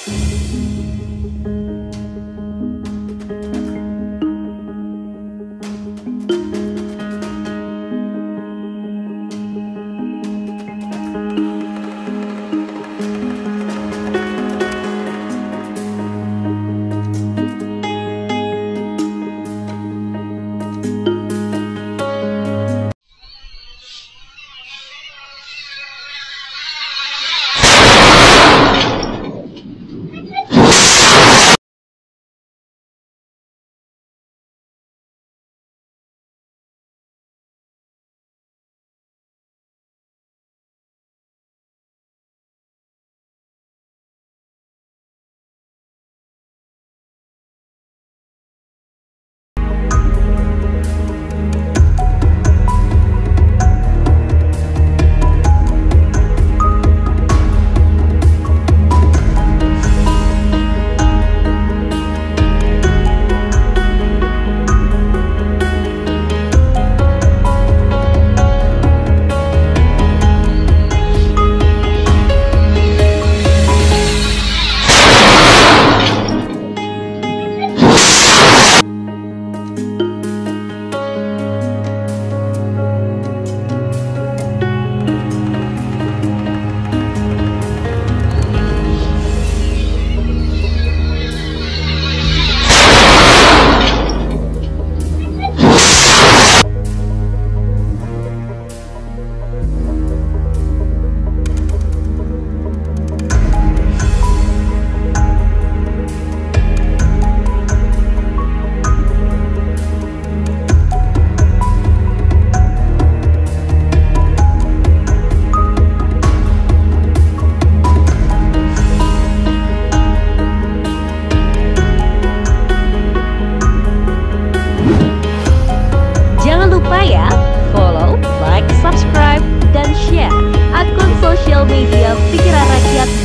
Jangan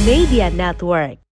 Media Network.